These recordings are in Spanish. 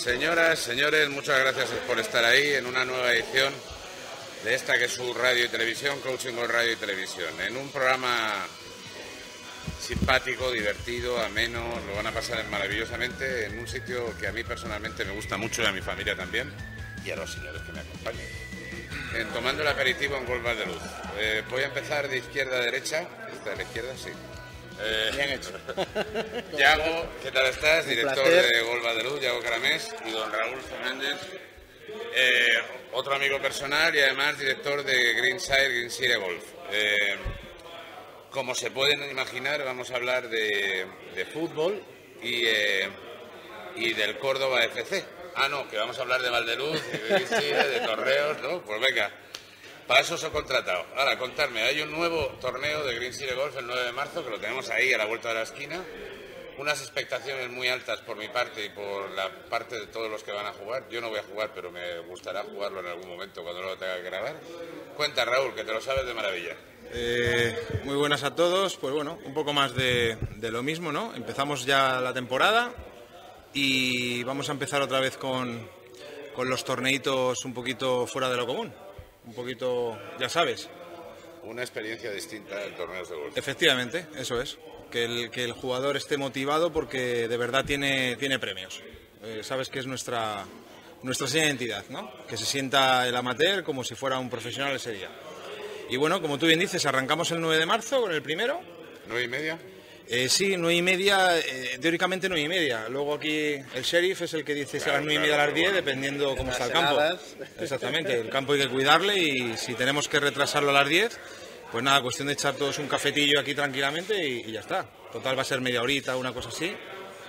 Señoras, señores, muchas gracias por estar ahí en una nueva edición de esta que es su radio y televisión, Coaching con Radio y Televisión. En un programa simpático, divertido, ameno, lo van a pasar maravillosamente en un sitio que a mí personalmente me gusta mucho y a mi familia también y a los señores que me acompañan. Tomando el aperitivo en Golbas de Luz. Eh, voy a empezar de izquierda a derecha. ¿Esta de la izquierda? Sí. Eh, Bien hecho. Yago, ¿qué tal estás? Un Director placer. de Golbas de Luz, Yago Caramés, y don Raúl Fernández, eh, otro amigo personal y además director de Greenside, Green City Golf. Eh, como se pueden imaginar, vamos a hablar de, de fútbol y, y del Córdoba FC. Ah, no, que vamos a hablar de Valdeluz, de Green City, de torneos, ¿no? Pues venga, para eso os he contratado. Ahora, contarme, hay un nuevo torneo de Green City Golf el 9 de marzo, que lo tenemos ahí a la vuelta de la esquina. Unas expectaciones muy altas por mi parte y por la parte de todos los que van a jugar. Yo no voy a jugar, pero me gustará jugarlo en algún momento cuando lo tenga que grabar. Cuenta, Raúl, que te lo sabes de maravilla. Eh, muy buenas a todos. Pues bueno, un poco más de, de lo mismo, ¿no? Empezamos ya la temporada y vamos a empezar otra vez con, con los torneitos un poquito fuera de lo común. Un poquito, ya sabes. Una experiencia distinta en torneos de golf. Efectivamente, eso es. Que el, que el jugador esté motivado porque de verdad tiene, tiene premios. Eh, sabes que es nuestra, nuestra seña de identidad, ¿no? Que se sienta el amateur como si fuera un profesional ese día. Y bueno, como tú bien dices, arrancamos el 9 de marzo con el primero. ¿Nueve y media? Eh, sí, nueve y media, eh, teóricamente nueve y media. Luego aquí el sheriff es el que dice si a las Claro, nueve y media a claro, las diez, dependiendo cómo está el campo. Exactamente, el campo hay que cuidarle y si tenemos que retrasarlo a las 10, pues nada, cuestión de echar todos un cafetillo aquí tranquilamente y, y ya está. Total va a ser media horita, una cosa así.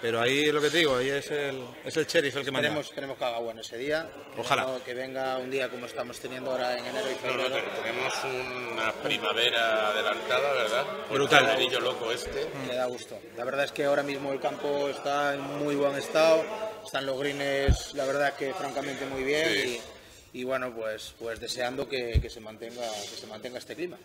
Pero ahí es lo que te digo, ahí es el, es el sheriff el que manda. Esperemos que haga bueno ese día. Ojalá. No, Que venga un día como estamos teniendo ahora en enero y No, no, febrero. te- tenemos una primavera adelantada, ¿verdad? Brutal. El anillo loco este. Me da gusto. La verdad es que ahora mismo el campo está en muy buen estado. Están los greens, la verdad que francamente muy bien. Sí. Y, y bueno, pues, pues deseando que, que se mantenga, que se mantenga este clima.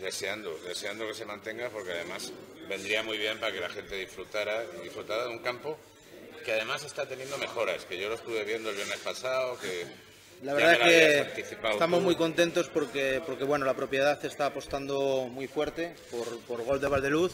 Deseando, deseando que se mantenga porque además vendría muy bien para que la gente disfrutara disfrutara de un campo que además está teniendo mejoras, que yo lo estuve viendo el viernes pasado, que La verdad es que estamos tú. muy contentos porque, porque bueno, la propiedad está apostando muy fuerte por, por Gol de Valdeluz.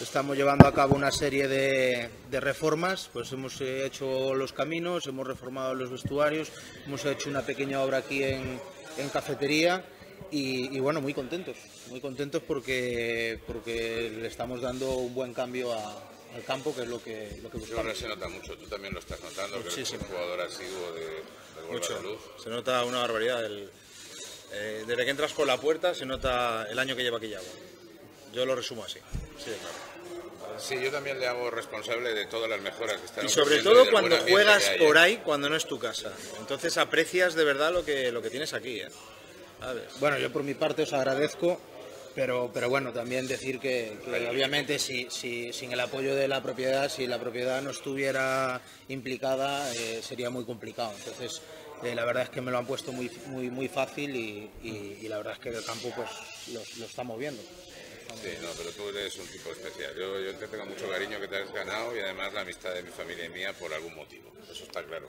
Estamos llevando a cabo una serie de, de reformas, pues hemos hecho los caminos, hemos reformado los vestuarios, hemos hecho una pequeña obra aquí en, en cafetería y, y, bueno, muy contentos, muy contentos porque, porque le estamos dando un buen cambio a- al campo, que es lo que, lo que buscamos. que se nota mucho, tú también lo estás notando, que eres un Muchísimo. jugador asiduo de, de Mucho. de Luz. Se nota una barbaridad. El- eh, desde que entras por la puerta se nota el año que lleva aquí Yago. Yo lo resumo así. Sí, claro. Sí, yo también le hago responsable de todas las mejoras que están Y sobre todo cuando juegas que por ¿eh? ahí, cuando no es tu casa. Entonces aprecias de verdad lo que, lo que tienes aquí. ¿eh? Bueno, yo por mi parte os agradezco, pero, pero bueno, también decir que, obviamente si, si- sin el apoyo de la propiedad, si la propiedad no estuviera implicada, eh, sería muy complicado. Entonces, eh, la verdad es que me lo han puesto muy, muy, muy fácil y la verdad es que el campo pues lo, lo está moviendo. Sí, no, pero tú eres un tipo especial. Yo, yo te tengo mucho cariño que te has ganado y además la amistad de mi familia y mía por algún motivo. Eso está claro.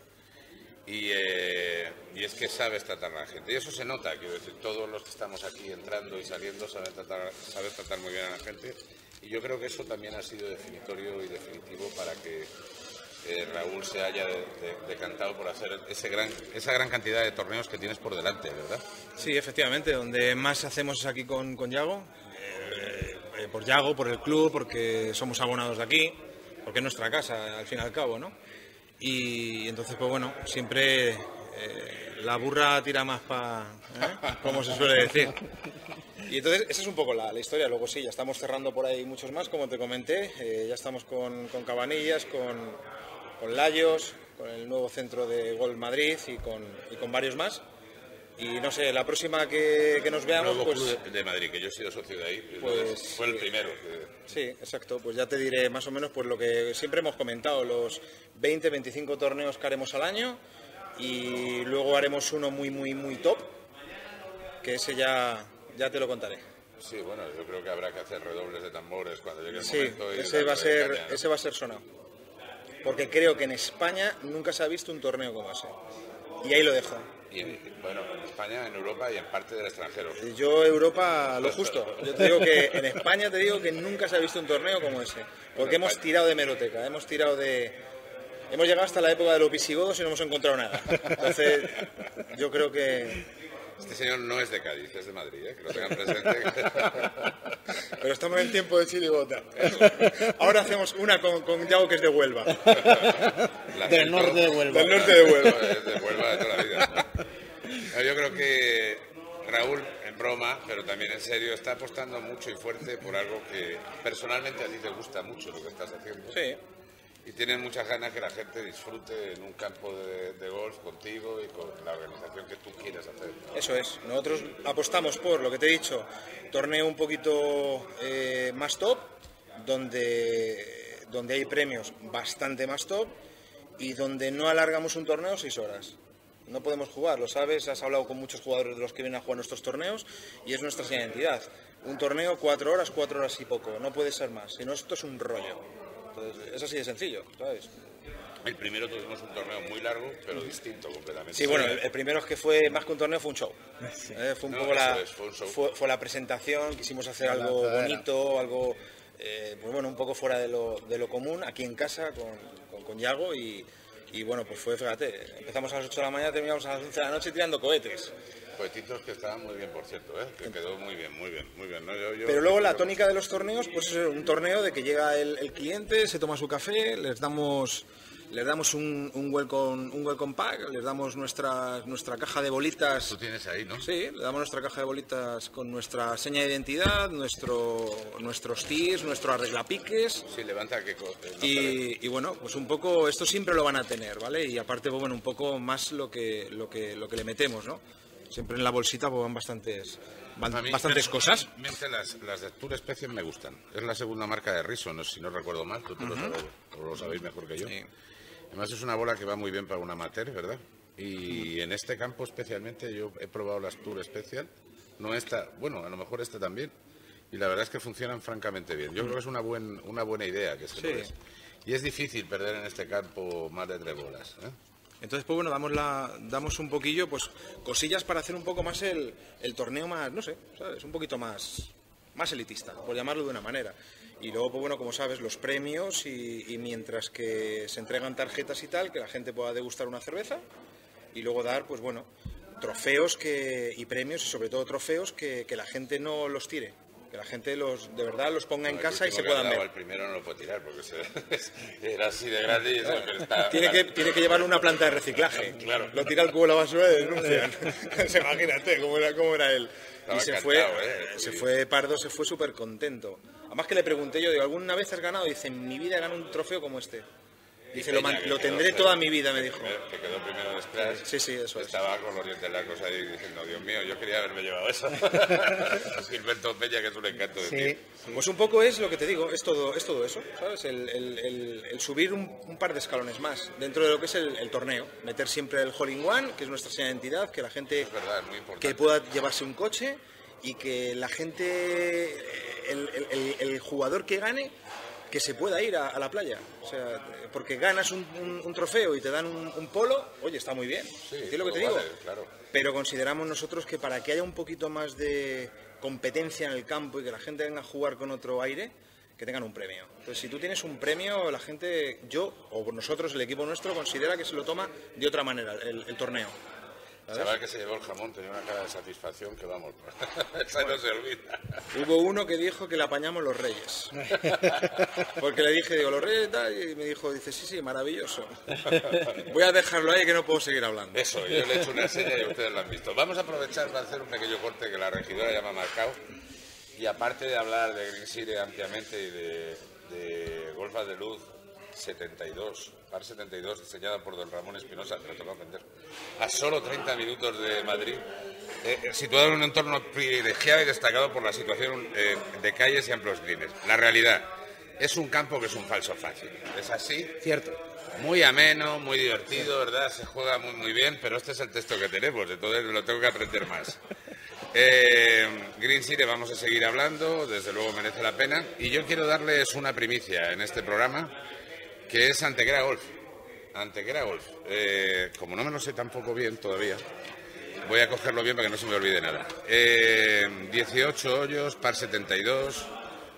Y, eh, y es que sabes tratar a la gente. Y eso se nota, quiero decir, todos los que estamos aquí entrando y saliendo saben tratar, sabes tratar muy bien a la gente. Y yo creo que eso también ha sido definitorio y definitivo para que eh, Raúl se haya de- de- decantado por hacer ese gran, esa gran cantidad de torneos que tienes por delante, ¿verdad? Sí, efectivamente, donde más hacemos es aquí con, con Yago, eh, por Yago, por el club, porque somos abonados de aquí, porque es nuestra casa, al fin y al cabo, ¿no? Y entonces, pues bueno, siempre eh, la burra tira más para, como se suele decir. Y entonces, esa es un poco la, la historia. Luego sí, ya estamos cerrando por ahí muchos más, como te comenté. Eh, ya estamos con, con Cabanillas, con, con Layos, con el nuevo centro de Gol Madrid y con, y con varios más. Y no sé, la próxima que, que nos veamos, Nuevo pues club de, Madrid, que yo he sido socio de ahí. Pues, fue el sí. primero. sí, exacto, pues ya te diré más o menos pues lo que siempre hemos comentado, los 20, 25 torneos que haremos al año y luego haremos uno muy, muy, muy top, que ese ya, ya te lo contaré. Sí, bueno, yo creo que habrá que hacer redobles de tambores cuando llegue el Sí, momento. y ese va a ser, caña, ¿no? ese va a ser sonado. porque creo que en España nunca se ha visto un torneo como ese. Y ahí lo dejo. Y en, bueno, en España, en Europa y en parte del extranjero. Yo Europa lo justo. Yo te digo que en España te digo que nunca se ha visto un torneo como ese, porque hemos tirado de meroteca, hemos tirado de hemos llegado hasta la época de los visigodos y no hemos encontrado nada. Entonces, yo creo que este señor no es de Cádiz, es de Madrid, ¿eh? que lo tengan presente. Pero estamos en tiempo de chirigota. Ahora hacemos una con, con Yago que es de Huelva. Del norte de Huelva. Del norte de Huelva. de Huelva de toda la vida. Yo creo que Raúl, en broma, pero también en serio, está apostando mucho y fuerte por algo que personalmente a ti te gusta mucho lo que estás haciendo. Sí y tienen muchas ganas que la gente disfrute en un campo de, golf contigo y con la organización que tú quieras hacer. Eso es, nosotros apostamos por lo que te he dicho, torneo un poquito eh, más top, donde, donde hay premios bastante más top y donde no alargamos un torneo seis horas. No podemos jugar, lo sabes, has hablado con muchos jugadores de los que vienen a jugar nuestros torneos y es nuestra identidad. Un torneo cuatro horas, cuatro horas y poco, no puede ser más, si no esto es un rollo. Entonces, es así de sencillo, ¿sabes? El primero tuvimos un torneo muy largo, pero distinto completamente. Sí, bueno, el, primero es que fue más que un torneo, fue un show. Eh, fue un poco la, fue, la presentación, quisimos hacer algo bonito, algo, eh, pues bueno, un poco fuera de lo, de lo común, aquí en casa con, con, Yago y, y, bueno, pues fue, fíjate, empezamos a las 8 de la mañana, terminamos a las 11 de la noche tirando cohetes que estaban muy bien, por cierto, ¿eh? que quedó muy bien, muy bien, muy bien. Pero luego la tónica de los torneos, pues es un torneo de que llega el, cliente, se toma su café, les damos les damos un, un, welcome, un welcome pack, les damos nuestra, nuestra caja de bolitas. Tú tienes ahí, ¿no? Sí, le damos nuestra caja de bolitas con nuestra seña de identidad, nuestro, nuestros TIS, nuestro arreglapiques. Sí, levanta que... y, y, bueno, pues un poco, esto siempre lo van a tener, ¿vale? Y aparte, bueno, un poco más lo que, lo que, lo que le metemos, ¿no? Siempre en la bolsita pues, van bastantes, bastantes cosas. Las, las de Tour Especie me gustan. Es la segunda marca de Riso, si no recuerdo mal, tú, lo, sabéis mejor que yo. Además es una bola que va muy bien para un amateur, ¿verdad? Y en este campo especialmente yo he probado las Tour Special, no esta, bueno, a lo mejor esta también, y la verdad es que funcionan francamente bien. Yo creo que es una, buen, una buena idea que se Y es difícil perder en este campo más de tres bolas. ¿eh? Entonces, pues bueno, damos, la, damos un poquillo, pues cosillas para hacer un poco más el, torneo más, no sé, ¿sabes? Un poquito más, más elitista, por llamarlo de una manera. Y luego, pues bueno, como sabes, los premios y, mientras que se entregan tarjetas y tal, que la gente pueda degustar una cerveza y luego dar, pues bueno, trofeos que, y premios y sobre todo trofeos que, que la gente no los tire que la gente los de verdad los ponga en casa y se puedan ver. El primero no lo puede tirar porque era así de grande y está, tiene, que, tiene que llevar una planta de reciclaje. claro. Lo tira al cubo de la basura y denuncian. Imagínate cómo era, cómo era él. y se fue, ¿eh? se fue Pardo, se fue súper contento. Además que le pregunté yo, digo, ¿alguna vez has ganado? dice, en mi vida he ganado un trofeo como este. Dice, lo, tendré toda mi vida, me dijo. Que quedó primero en Scratch. Sí, sí, eso Estaba con los dientes largos ahí diciendo, Dios mío, yo quería haberme llevado eso. Gilberto Peña, que es un encanto de sí. Pues un poco es lo que te digo, es todo, es todo eso, ¿sabes? El, el, el, subir un, par de escalones más dentro de lo que es el, torneo. Meter siempre el Hole in One, que es nuestra señal de identidad, que la gente que pueda llevarse un coche y que la gente, el jugador que gane que se pueda ir a, la playa. O sea, porque ganas un, trofeo y te dan un, polo, oye, está muy bien. Sí, lo que te digo? claro. Pero consideramos nosotros que para que haya un poquito más de competencia en el campo y que la gente venga a jugar con otro aire, que tengan un premio. Entonces, si tú tienes un premio, la gente, yo o nosotros, el equipo nuestro, considera que se lo toma de otra manera el torneo. El chaval que se llevó el jamón tenía una cara de satisfacción que vamos, esa no se olvida. Hubo uno que dijo que le apañamos los reyes. Porque le dije, digo, los reyes y me dijo, dice, sí, sí, maravilloso. Voy a dejarlo ahí que no puedo seguir hablando. Eso, yo le he hecho una seña y ustedes lo han visto. Vamos a aprovechar para hacer un pequeño corte que la regidora ya me ha marcado. Y aparte de hablar de Green City ampliamente y de, de Golfas de Luz 72, par 72, diseñada por don Ramón Espinosa, que lo vender, a solo 30 minutos de Madrid, eh, eh, situado en un entorno privilegiado y destacado por la situación eh, de calles y amplios greens. La realidad es un campo que es un falso fácil, es así. Cierto. Muy ameno, muy divertido, ¿verdad? Se juega muy, muy bien, pero este es el texto que tenemos, entonces lo tengo que aprender más. Green City vamos a seguir hablando, desde luego merece la pena. Y yo quiero darles una primicia en este programa que es Antequera Golf. Antequera Golf. Eh, como no me lo sé tampoco bien todavía, voy a cogerlo bien para que no se me olvide nada. 18 eh, hoyos, par 72,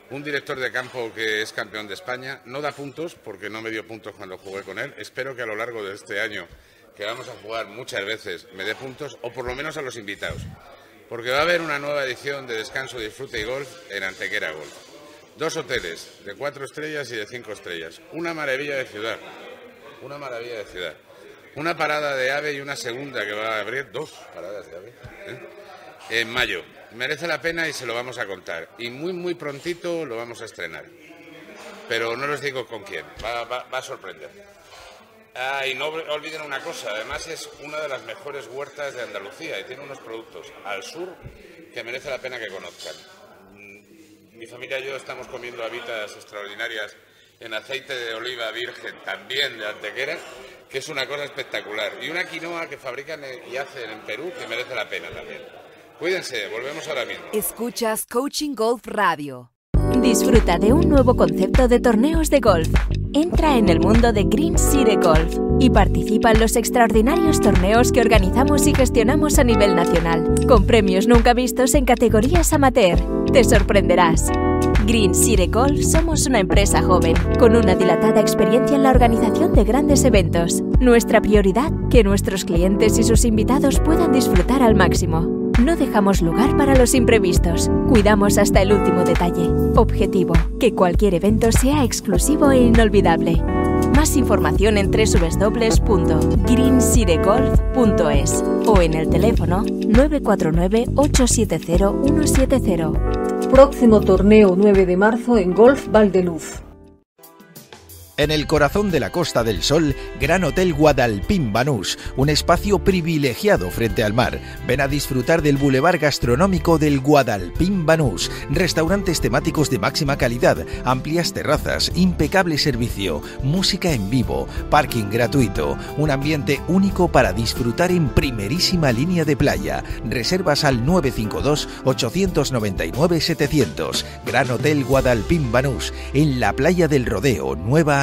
un director de campo que es campeón de España. No da puntos porque no me dio puntos cuando jugué con él. Espero que a lo largo de este año, que vamos a jugar muchas veces, me dé puntos, o por lo menos a los invitados. Porque va a haber una nueva edición de Descanso, Disfrute y Golf en Antequera Golf. Dos hoteles de cuatro estrellas y de cinco estrellas. Una maravilla de ciudad. Una maravilla de ciudad. Una parada de ave y una segunda que va a abrir, dos paradas de ave, ¿eh? en mayo. Merece la pena y se lo vamos a contar. Y muy, muy prontito lo vamos a estrenar. Pero no les digo con quién, va, a sorprender. Ah, y no olviden una cosa, además es una de las mejores huertas de Andalucía y tiene unos productos al sur que merece la pena que conozcan. Mi familia y yo estamos comiendo habitas extraordinarias en aceite de oliva virgen, también de Antequera, que es una cosa espectacular. Y una quinoa que fabrican y hacen en Perú que merece la pena también. Cuídense, volvemos ahora mismo. Escuchas Coaching Golf Radio. Disfruta de un nuevo concepto de torneos de golf. Entra en el mundo de Green City Golf y participa en los extraordinarios torneos que organizamos y gestionamos a nivel nacional, con premios nunca vistos en categorías amateur. Te sorprenderás. Green City Golf somos una empresa joven, con una dilatada experiencia en la organización de grandes eventos. Nuestra prioridad, que nuestros clientes y sus invitados puedan disfrutar al máximo. No dejamos lugar para los imprevistos. Cuidamos hasta el último detalle. Objetivo, que cualquier evento sea exclusivo e inolvidable. Más información en www.greencitygolf.es o en el teléfono 949 870 170. Próximo torneo 9 de marzo en Golf Valdeluz. En el corazón de la Costa del Sol, Gran Hotel Guadalpín Banús, un espacio privilegiado frente al mar. Ven a disfrutar del bulevar gastronómico del Guadalpín Banús, restaurantes temáticos de máxima calidad, amplias terrazas, impecable servicio, música en vivo, parking gratuito, un ambiente único para disfrutar en primerísima línea de playa. Reservas al 952 899 700. Gran Hotel Guadalpín Banús, en la playa del Rodeo, Nueva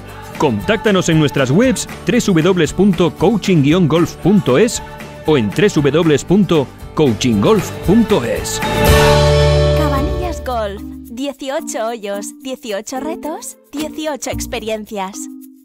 Contáctanos en nuestras webs www.coaching-golf.es o en www.coachinggolf.es. Cabanillas Golf. 18 hoyos, 18 retos, 18 experiencias.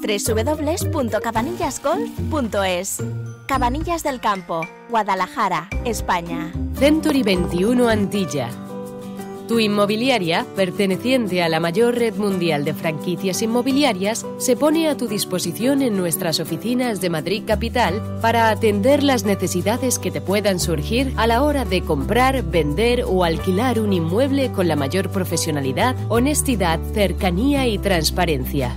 www.cabanillasgolf.es Cabanillas del Campo, Guadalajara, España. Century 21 Antilla. Tu inmobiliaria, perteneciente a la mayor red mundial de franquicias inmobiliarias, se pone a tu disposición en nuestras oficinas de Madrid Capital para atender las necesidades que te puedan surgir a la hora de comprar, vender o alquilar un inmueble con la mayor profesionalidad, honestidad, cercanía y transparencia.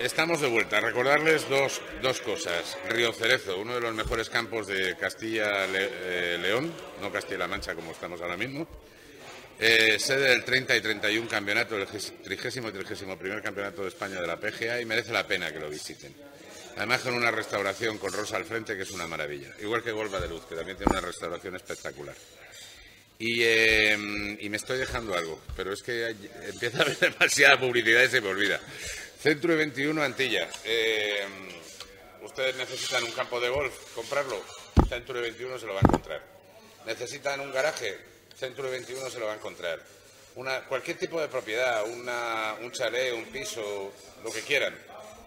Estamos de vuelta. Recordarles dos, dos cosas. Río Cerezo, uno de los mejores campos de Castilla-León, no Castilla-La Mancha como estamos ahora mismo. Eh, sede del 30 y 31 campeonato, el 30 y 31 campeonato de España de la PGA y merece la pena que lo visiten. Además con una restauración con rosa al frente que es una maravilla. Igual que Golba de Luz, que también tiene una restauración espectacular. Y, eh, y me estoy dejando algo, pero es que empieza a haber demasiada publicidad y se me olvida. Centro 21 Antilla. Eh, Ustedes necesitan un campo de golf, comprarlo. Centro 21 se lo va a encontrar. Necesitan un garaje, Centro 21 se lo va a encontrar. Cualquier tipo de propiedad, un chalet, un piso, lo que quieran.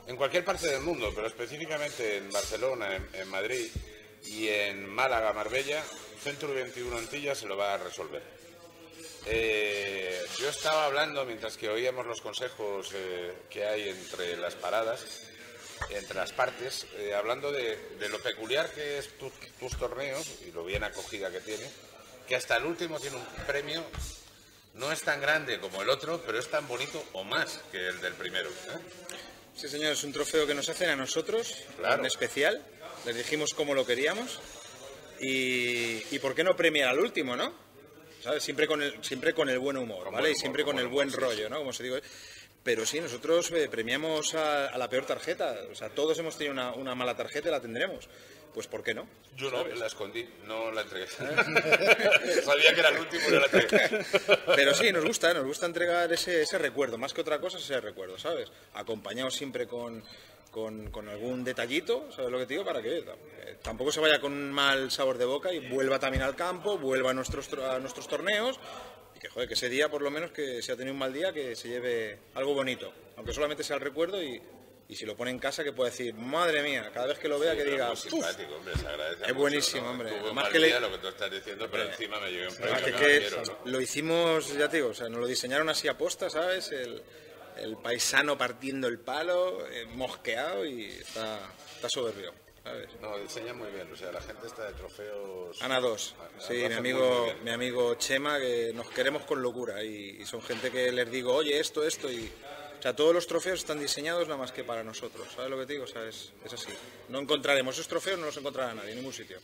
En cualquier parte del mundo, pero específicamente en Barcelona, en, en Madrid y en Málaga, Marbella, Centro 21 Antilla se lo va a resolver. Eh, yo estaba hablando mientras que oíamos los consejos eh, que hay entre las paradas, entre las partes, eh, hablando de, de lo peculiar que es tu- tus torneos y lo bien acogida que tiene, que hasta el último tiene un premio, no es tan grande como el otro, pero es tan bonito o más que el del primero. Sí, señor, es un trofeo que nos hacen a nosotros, Claro. en especial. Les dijimos cómo lo queríamos. Y, y por qué no premiar al último, ¿no? ¿Sabes? Siempre con el, siempre con el buen humor, ¿vale? y siempre con el buen humor, rollo, ¿no? Como se digo. Pero sí, nosotros eh, premiamos a, a la peor tarjeta. O sea, todos hemos tenido una, una mala tarjeta y la tendremos. Pues ¿por qué no? Yo no, la escondí, no la entregué. Sabía que era el último y no la entregué. Pero sí, nos gusta, nos gusta entregar ese, ese recuerdo, más que otra cosa ese recuerdo, ¿sabes? Acompañado siempre con, con, con algún detallito, ¿sabes lo que te digo? Para que eh, tampoco se vaya con un mal sabor de boca y vuelva también al campo, vuelva a nuestros, a nuestros torneos y que, joder, que ese día, por lo menos, que si ha tenido un mal día, que se lleve algo bonito, aunque solamente sea el recuerdo y, y si lo pone en casa, que pueda decir, madre mía, cada vez que lo vea, que diga, muy "Uf". simpático, hombre, se agradece Es mucho, buenísimo, ¿no? hombre. Mal que le- lo que tú estás diciendo, pero encima me llegué un premio que, que caballero, ¿no? lo hicimos, ya te digo, o sea, nos lo diseñaron así a posta, ¿sabes? El, el paisano partiendo el palo, eh, mosqueado y está, está soberbio, ¿sabes? No, diseña muy bien, o sea, la gente está de trofeos... Ana 2, Ah, sí, mi amigo, mi amigo Chema, que nos queremos con locura y, y son gente que les digo, oye, esto, esto y... O sea, todos los trofeos están diseñados nada más que para nosotros, ¿sabes lo que te digo? O sea, es, es así. No encontraremos esos trofeos, no los encontrará nadie en ningún sitio.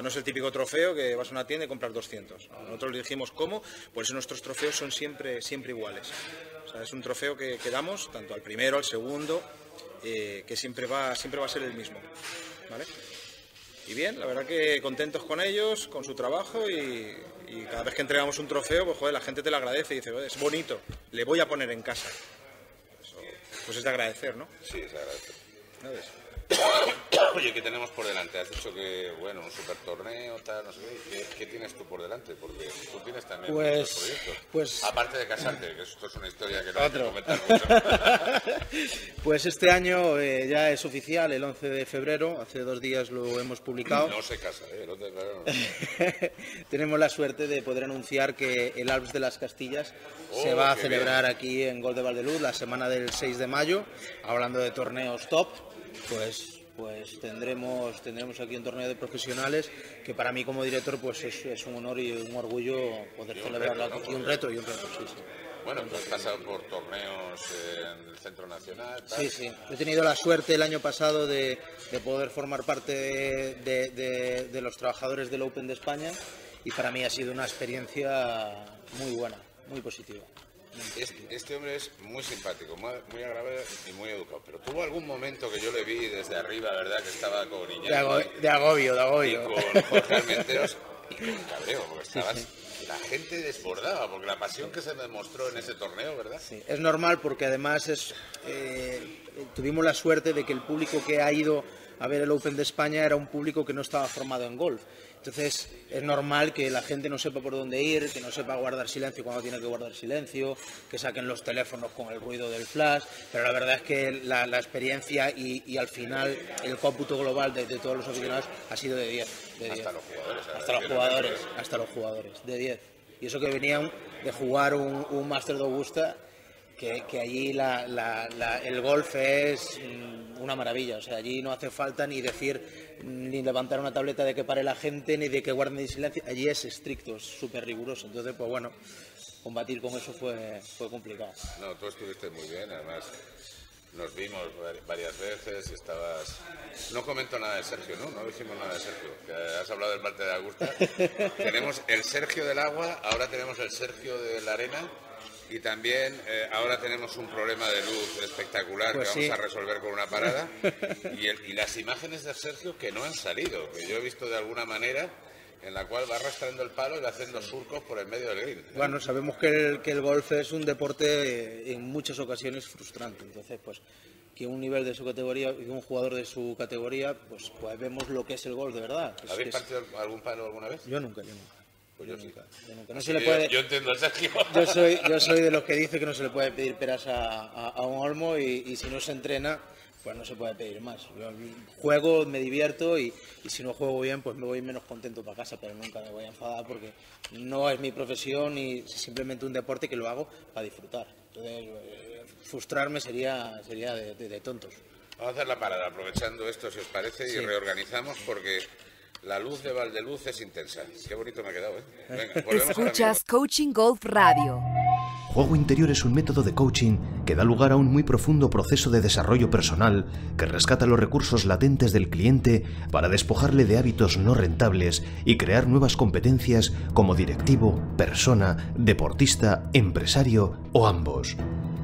No es el típico trofeo que vas a una tienda y compras 200. Nosotros le dijimos cómo, por eso nuestros trofeos son siempre, siempre iguales. Sea, es un trofeo que, que damos tanto al primero, al segundo, eh, que siempre va, siempre va a ser el mismo. ¿Vale? Y bien, la verdad que contentos con ellos, con su trabajo y, y cada vez que entregamos un trofeo, pues joder, la gente te lo agradece y dice, "Joder, es bonito, le voy a poner en casa. Eso, pues es de agradecer, ¿no? Sí, se agradece. ¿Sabes? Oye, ¿qué tenemos por delante? Has dicho que, bueno, un super torneo, tal, no sé qué. ¿Qué, tienes tú por delante? Porque tú tienes también Pues- muchos proyectos. pues- Aparte de casarte, que esto es una historia que no hay que comentar mucho. Pues este año eh, ya es oficial, el 11 de febrero, hace dos días lo hemos publicado. No se casa, ¿eh? No te- claro, no. Tenemos la suerte de poder anunciar que el Alps de las Castillas se Oh, va a celebrar aquí en Gol de Valdeluz la semana del 6 de mayo, hablando de torneos top, pues pues tendremos tendremos aquí un torneo de profesionales que para mí como director pues es, es un honor y un orgullo poder celebrarlo aquí un reto y un reto sí sí Bueno, tú has pasado por torneos en el Centro Nacional. tal. Sí, sí. He tenido la suerte el año pasado de, de poder formar parte de, de- de- de los trabajadores del Open de España y para mí ha sido una experiencia muy buena, muy positiva. Este, este hombre es muy simpático, muy, muy agradable y muy educado. Pero tuvo algún momento que yo le vi desde arriba, ¿verdad? Que estaba con Iñaki De, ago- de agobio, de y agobio. con Jorge Armenteros y con cabreo, porque estabas... La gente desbordaba, porque la pasión que se demostró en ese torneo, ¿verdad? Sí, es normal porque además es, eh, tuvimos la suerte de que el público que ha ido a ver el Open de España era un público que no estaba formado en golf. Entonces es normal que la gente no sepa por dónde ir, que no sepa guardar silencio cuando tiene que guardar silencio, que saquen los teléfonos con el ruido del flash, pero la verdad es que la, la experiencia y, y al final el cómputo global de, de todos los aficionados ha sido de 10. de 10. Hasta los jugadores. Hasta los jugadores, hasta los jugadores, de 10. Y eso que venían de jugar un, un Master de Augusta, que, que allí la- la- la- el golf es mm, una maravilla. O sea, allí no hace falta ni decir, mm, ni levantar una tableta de que pare la gente, ni de que guarden silencio. Allí es estricto, es súper riguroso. Entonces, pues bueno, combatir con eso fue, fue complicado. No, tú estuviste muy bien, además nos vimos vari- varias veces y estabas... No comento nada de Sergio, ¿no? No dijimos nada de Sergio. Que has hablado del Malte de Augusta. tenemos el Sergio del agua, ahora tenemos el Sergio de la arena Y también eh, ahora tenemos un problema de luz espectacular Pues que sí. vamos a resolver con una parada. y, el- y las imágenes de Sergio que no han salido, que yo he visto de alguna manera en la cual va arrastrando el palo y va haciendo surcos por el medio del green. Bueno, sabemos que el, que el golf es un deporte eh, en muchas ocasiones frustrante. Entonces, pues que un nivel de su categoría y un jugador de su categoría, pues, pues vemos lo que es el golf de verdad. ¿Habéis es- partido algún palo alguna vez? Yo nunca, yo nunca. Pues yo sí. nunca, yo nunca. No Así se le que puede. yo, yo entiendo a Sergio. Yo soy, yo soy de los que dice que no se le puede pedir peras a, a- a un olmo y, y si no se entrena, pues no se puede pedir más. Yo juego, me divierto y, y si no juego bien, pues me voy menos contento para casa, pero nunca me voy a enfadar porque no es mi profesión y es simplemente un deporte que lo hago para disfrutar. Entonces, eh, frustrarme sería, sería de, de- de tontos. Vamos a hacer la parada aprovechando esto, si os parece, y reorganizamos porque la luz de Valdeluz es intensa. Qué bonito me ha quedado, ¿eh? Venga, Escuchas. Coaching Golf Radio. Juego interior es un método de coaching que da lugar a un muy profundo proceso de desarrollo personal que rescata los recursos latentes del cliente para despojarle de hábitos no rentables y crear nuevas competencias como directivo, persona, deportista, empresario o ambos.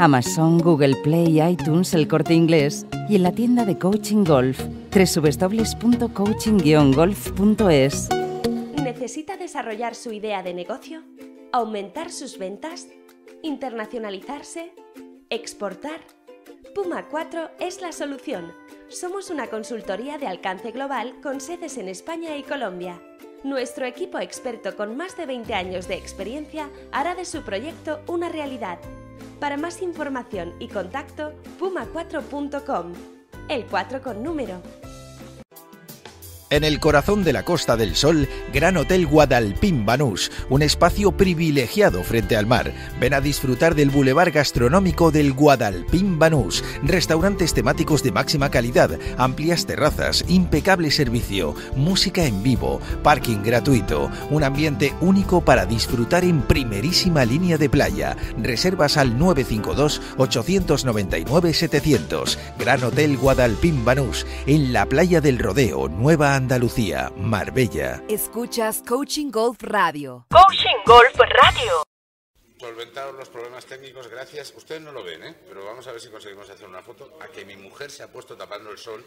Amazon, Google Play, iTunes, El Corte Inglés y en la tienda de Coaching Golf www.coaching-golf.es. ¿Necesita desarrollar su idea de negocio? ¿Aumentar sus ventas? ¿Internacionalizarse? ¿Exportar? Puma 4 es la solución. Somos una consultoría de alcance global con sedes en España y Colombia. Nuestro equipo experto con más de 20 años de experiencia hará de su proyecto una realidad. Para más información y contacto, puma4.com. El 4 con número. En el corazón de la Costa del Sol, Gran Hotel Guadalpín Banús, un espacio privilegiado frente al mar. Ven a disfrutar del bulevar gastronómico del Guadalpín Banús, restaurantes temáticos de máxima calidad, amplias terrazas, impecable servicio, música en vivo, parking gratuito, un ambiente único para disfrutar en primerísima línea de playa. Reservas al 952 899 700. Gran Hotel Guadalpín Banús, en la playa del Rodeo, Nueva Andalucía, Marbella. Escuchas Coaching Golf Radio. Coaching Golf Radio. Solventados los problemas técnicos, gracias. Ustedes no lo ven, ¿eh? Pero vamos a ver si conseguimos hacer una foto a que mi mujer se ha puesto tapando el sol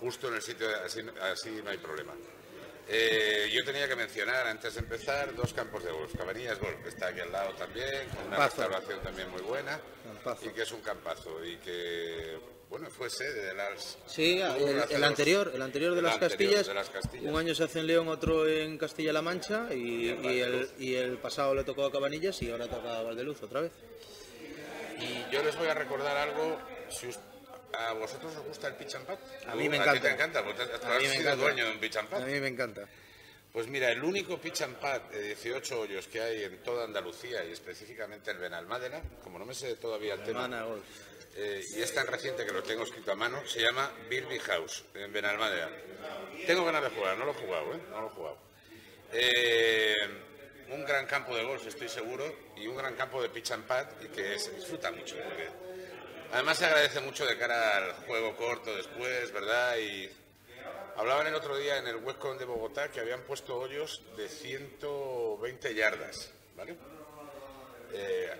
justo en el sitio, así, así no hay problema. Eh, yo tenía que mencionar antes de empezar dos campos de golf. Cabanillas Golf, que está aquí al lado también, con una Campazo. restauración también muy buena. Campazo. Y que es un campazo. Y que, bueno, fue sede de las. Sí, el, anterior, el anterior de el las anterior Castillas. de las Castillas. Un año se hace en León, otro en Castilla-La Mancha y, y el, Valdeluz. y el pasado le tocó a Cabanillas y ahora toca a Valdeluz otra vez. Y yo les voy a recordar algo. Si us- ¿A vosotros os gusta el pitch and pad? A mí me A ti encanta. te encanta, porque has A mí me encanta. dueño de un pitch and. A mí me encanta. Pues mira, el único pitch and pad de 18 hoyos que hay en toda Andalucía y específicamente en Benalmádena, como no me sé todavía el tema. Eh, y es tan reciente que lo tengo escrito a mano, se llama Birby House, en Benalmádena. Tengo ganas de jugar, no lo he jugado, ¿eh? No lo he jugado. Eh, un gran campo de golf, estoy seguro, y un gran campo de pitch and pad y que se disfruta mucho. Además se agradece mucho de cara al juego corto después, ¿verdad? Hablaban el otro día en el Westcon de Bogotá que habían puesto hoyos de 120 yardas, ¿vale? Eh,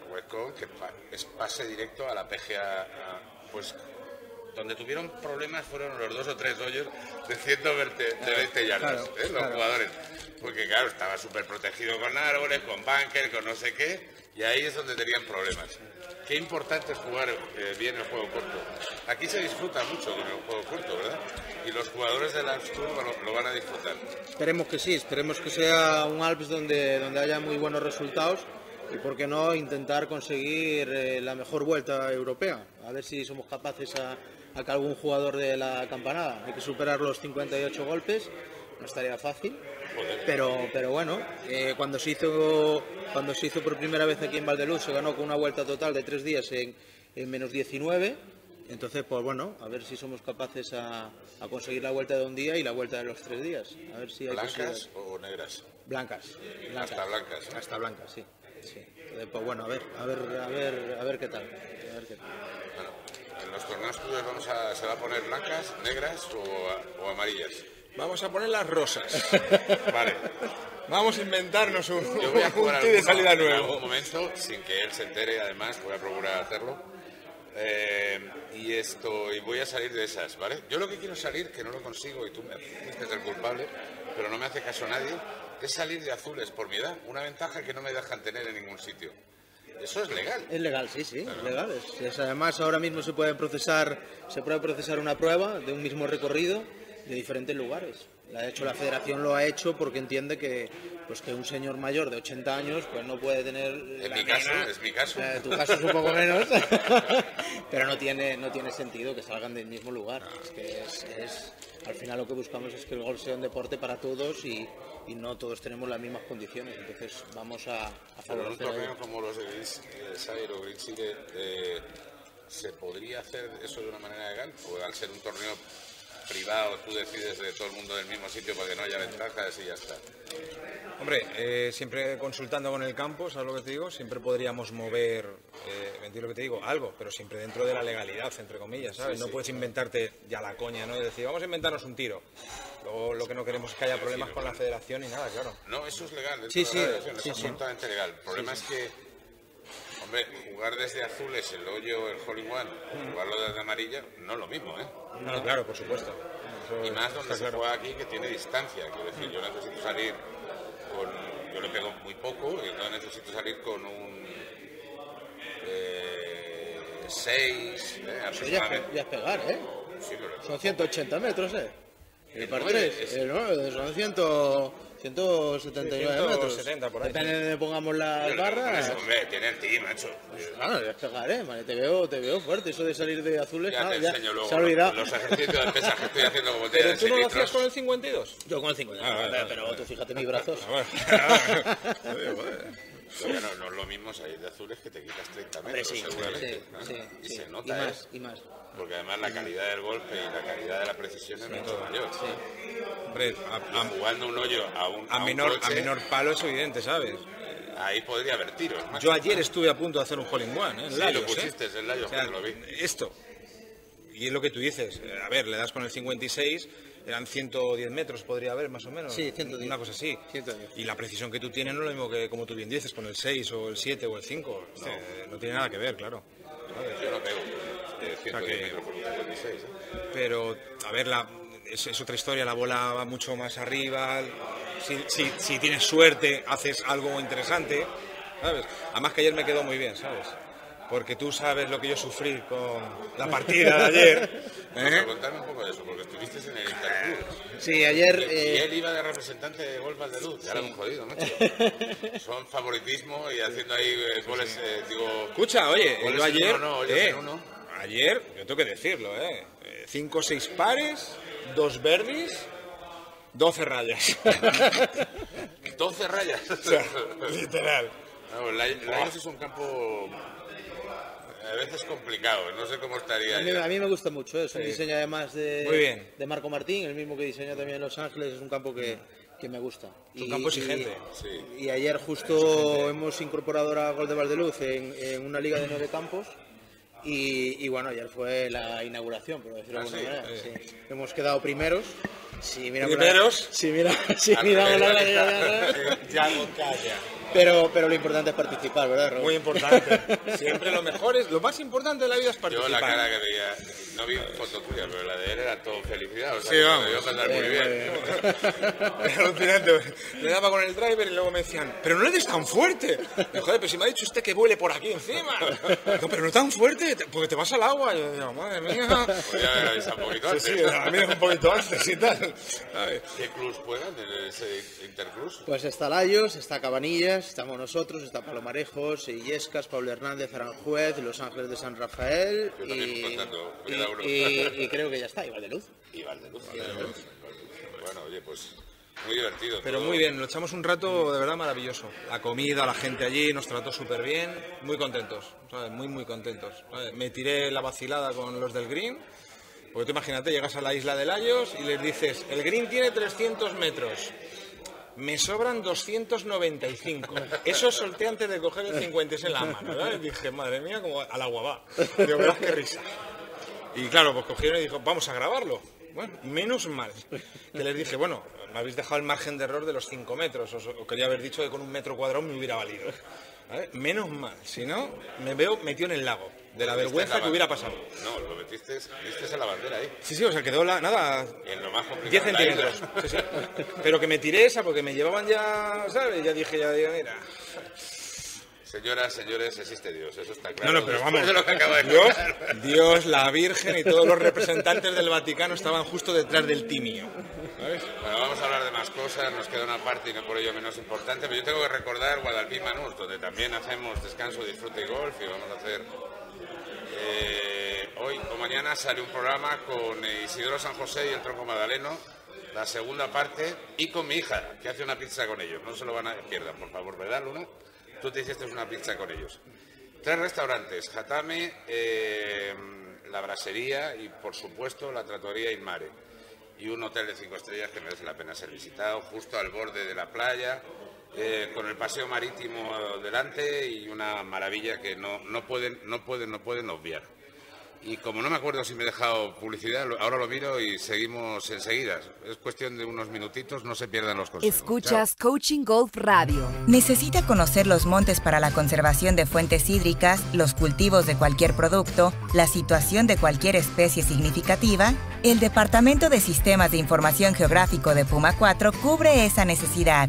que pa- es pase directo a la PGA, a- pues donde tuvieron problemas fueron los dos o tres hoyos de 120 de 20 yardas, claro, ¿eh? los claro. jugadores. Porque claro, estaba súper protegido con árboles, con bunker, con no sé qué, Y ahí es donde tenían problemas. Qué importante es jugar eh, bien el juego corto. Aquí se disfruta mucho con el juego corto, ¿verdad? Y los jugadores del Alps Tour lo, lo van a disfrutar. Esperemos que sí, esperemos que sea un Alps donde, donde haya muy buenos resultados y, por qué no, intentar conseguir eh, la mejor vuelta europea. A ver si somos capaces a, a que algún jugador de la campanada. Hay que superar los 58 golpes, no estaría fácil. Pero, pero bueno, eh, cuando, se hizo, cuando se hizo por primera vez aquí en Valdeluz, se ganó con una vuelta total de tres días en, en menos 19. Entonces, pues bueno, a ver si somos capaces a, a conseguir la vuelta de un día y la vuelta de los tres días. A ver si hay ¿Blancas o negras? Blancas. Hasta blancas. Hasta blancas, sí. Sí. Entonces, pues bueno, a ver, a ver, a ver, a ver qué tal. A ver qué tal. Bueno, en los torneos clubes vamos a, se va a poner blancas, negras o, o amarillas. Vamos a poner las rosas. Vale. Vamos a inventarnos un, Yo voy a un jugar de salida en nuevo. algún momento, sin que él se entere, además, voy a procurar hacerlo. Eh, y esto, y voy a salir de esas, ¿vale? Yo lo que quiero salir, que no lo consigo, y tú me dices el culpable, pero no me hace caso nadie, es salir de azules por mi edad. Una ventaja que no me dejan tener en ningún sitio. Eso es legal. Es legal, sí, sí, es legal. Es- es- además, ahora mismo se puede procesar, se puede procesar una prueba de un mismo recorrido de diferentes lugares. De hecho, la Federación lo ha hecho porque entiende que, pues, que un señor mayor de 80 años pues no puede tener. En la mi caso, nena- es mi caso. Eh, tu caso es un poco menos, pero no tiene, no tiene sentido que salgan del mismo lugar. Es que es, es- al final lo que buscamos es que el golf sea un deporte para todos y, y no todos tenemos las mismas condiciones. Entonces vamos a, a Pero en un como los de Greenside o Green City, eh, ¿se podría hacer eso de una manera legal? ¿O al ser un torneo privado tú decides de todo el mundo del mismo sitio para que no haya ventajas y ya está? Hombre, eh, siempre consultando con el campo, ¿sabes lo que te digo? Siempre podríamos mover, eh, mentir lo que te digo, algo, pero siempre dentro de la legalidad, entre comillas, ¿sabes? Sí, no sí. puedes inventarte ya la coña, ¿no? Y decir, vamos a inventarnos un tiro. Luego lo que no queremos es que haya problemas con la federación y nada, claro. No, eso es legal. dentro Sí, de la sí, es absolutamente legal. El problema es que, hombre, jugar desde azules el hoyo, el hole one, jugarlo desde amarilla, no es lo mismo, ¿eh? Claro, por supuesto. Eso Y más donde se claro. juega aquí, que tiene distancia. Quiero decir, yo necesito salir con. Yo le pego muy poco y no necesito salir con un. 6. Eso ya, es pe- ya es pegar, ¿eh? Sí, pero- Son 180 metros, ¿eh? El nueve 3, es- el 9, son 100, 179 Sí, metros. 170 por ahí, Depende de donde pongamos las Pero, barras. hombre, Hombre, tiene el ti, macho. Claro, ya pegar, ¿eh? Vale, te, veo, te veo fuerte. Eso de salir de azules, Ya ah, te ya enseño luego se ha olvidado. los ejercicios de pesas que estoy haciendo como te ¿Pero tú no lo hacías con el 52? Yo con el 50. Ah, vale, vale, pero tú fíjate mis brazos. No, no es lo mismo salir de azules que te quitas 30 Hombre, metros, sí, seguramente. sí, ¿no? sí, y sí. se Y nota, más, ¿eh? y más. Porque además la calidad del golpe y la calidad de la precisión es mucho mayor. Hombre, a, jugando un hoyo a un, a un menor, a menor palo es evidente, ¿sabes? ahí podría haber tiros. Yo ayer estuve a punto de hacer un hole in one, ¿eh? En Sí, lo pusiste, ¿eh? en Larios, O sea, lo vi. Esto. Y es lo que tú dices. A ver, le das con el 56, eran 110 metros, podría haber, más o menos. Sí, 110. Una cosa así. 110. Y la precisión que tú tienes no es lo mismo que, como tú bien dices, con el 6 o el 7 o el 5. No, no tiene nada que ver, claro. Yo no pego de 110 que- metros por un 56. ¿eh? Pero, a ver, la, es, es otra historia, la bola va mucho más arriba. Si, si- si tienes suerte, haces algo interesante, ¿sabes? Además que ayer me quedó muy bien, ¿sabes? Porque tú sabes lo que yo sufrí con la partida de ayer. ¿eh? a contarme un poco de eso, porque estuviste en el Interclub. Sí, ayer. Y, y eh, él iba de representante de Golf Valdeluz, ya lo hemos jodido, macho. Son favoritismo y haciendo ahí eh, goles, eh, digo... Escucha, oye, yo ayer, uno, no, eh, uno. ayer, yo tengo que decirlo, ¿eh? 5 o 6 pares, dos verdes, 12 rayas. 12 rayas. O sea, literal. No, la- Lagos es un campo a veces complicado, no sé cómo estaría. a, mí, ya. a mí me gusta mucho. ¿eh? Es un Sí. diseño además de, Muy bien. de Marco Martín, el mismo que diseña también en Los Ángeles. Es un campo que, que me gusta. Es un campo exigente. Y, y ayer justo hemos incorporado ahora a Gol de Valdeluz en, en una liga de nueve campos. Y, y bueno, ayer fue la inauguración, por decirlo de Ah, alguna sí, manera. sí. sí. Hemos quedado primeros Si miramos Primeros. La, si, mira, si miramos la Yago calla. Pero, pero lo importante es participar, ¿verdad, Raúl? Muy importante. Siempre lo mejor es, lo más importante de la vida es Yo participar. la cara que veía, no vi foto tuya, pero la de él era todo felicidad. O sea, Sí, vamos. me debió pasar muy bien. Era alucinante. Le daba con el driver y luego me decían, pero no le des tan fuerte. Y, Joder, pero si me ha dicho usted que vuele por aquí encima. No, pero no tan fuerte, te- porque te vas al agua. Y yo digo, madre mía. Podría haber avisado un poquito antes. sí, a mí un poquito antes y tal. ¿Qué clubs juegan en ese Interclubs? Pues está Layos, está Cabanillas, estamos nosotros, está Palomarejos, Illescas, Pablo Hernández, Aranjuez, Los Ángeles de San Rafael Yo y, y, y- y creo que ya está, igual de luz. Y Valdeluz. Bueno, oye, pues muy divertido. Pero todo. muy bien, lo echamos un rato de verdad maravilloso. La comida, la gente allí, nos trató súper bien, muy contentos, ¿sabes? Muy, muy contentos. ¿sabes? Me tiré la vacilada con los del Green, porque tú imagínate, llegas a la isla de Layos y les dices, el Green tiene 300 metros, me sobran 295. Eso solté antes de coger el 56 en la mano, ¿sabes? Dije, madre mía, como al agua va. Digo, verás qué risa. Y claro, pues cogieron y dijo, vamos a grabarlo. Bueno, menos mal. Que les dije, bueno, me habéis dejado el margen de error de los 5 metros. Os, os quería haber dicho que con un metro cuadrado me hubiera valido. ¿Vale? Menos mal. Si no, me veo metido en el lago. De la vergüenza la que hubiera pasado. No, lo metiste, metiste en la bandera ahí. Sí, sí, o sea, quedó la, nada, Y en lo más complicado. 10 de la centímetros. isla. Sí, sí. Pero que me tiré esa porque me llevaban ya, ¿sabes? Ya dije, ya, ya, mira. Señoras, señores, existe Dios, eso está No, claro. no, pero Después vamos. de lo que acaba de Dios, la Virgen y todos los representantes del Vaticano estaban justo detrás del timio. ¿sabes? Bueno, vamos a hablar de más cosas, nos queda una parte y no por ello menos importante, pero yo tengo que recordar Guadalpín Manús, donde también hacemos descanso, disfrute y golf y vamos a hacer... eh, hoy o mañana sale un programa con Isidro San José y el Tronco Madaleno, la segunda parte, y con mi hija, que hace una pizza con ellos. No se lo van a pierdan, por favor, ¿verdad, Luna? Tú te hiciste una pizza con ellos. Tres restaurantes, Jatame, eh, la brasería y, por supuesto, la tratoría Inmare. Y un hotel de cinco estrellas que merece la pena ser visitado, justo al borde de la playa, eh, con el paseo marítimo delante y una maravilla que no, no, pueden, no, pueden, no pueden obviar. Y como no me acuerdo si me he dejado publicidad, ahora lo miro y seguimos enseguida. Es cuestión de unos minutitos, no se pierdan los consejos. Escuchas Coaching Golf Radio. ¿Necesita conocer los montes para la conservación de fuentes hídricas, los cultivos de cualquier producto, la situación de cualquier especie significativa? El Departamento de Sistemas de Información Geográfico de Puma 4 cubre esa necesidad.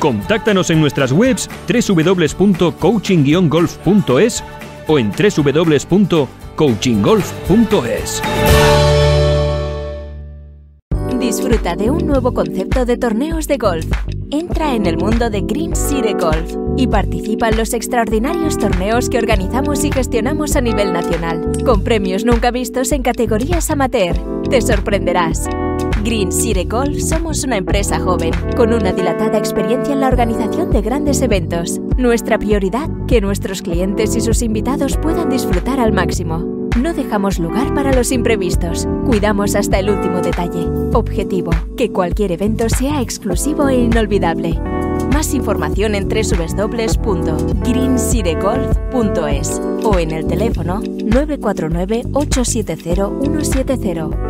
Contáctanos en nuestras webs www.coaching-golf.es o en www.coachinggolf.es. Disfruta de un nuevo concepto de torneos de golf. Entra en el mundo de Green City Golf y participa en los extraordinarios torneos que organizamos y gestionamos a nivel nacional, con premios nunca vistos en categorías amateur. Te sorprenderás. Green Golf somos una empresa joven, con una dilatada experiencia en la organización de grandes eventos. Nuestra prioridad, que nuestros clientes y sus invitados puedan disfrutar al máximo. No dejamos lugar para los imprevistos. Cuidamos hasta el último detalle. Objetivo, que cualquier evento sea exclusivo e inolvidable. Más información en www.greencitygolf.es o en el teléfono 949-870-170.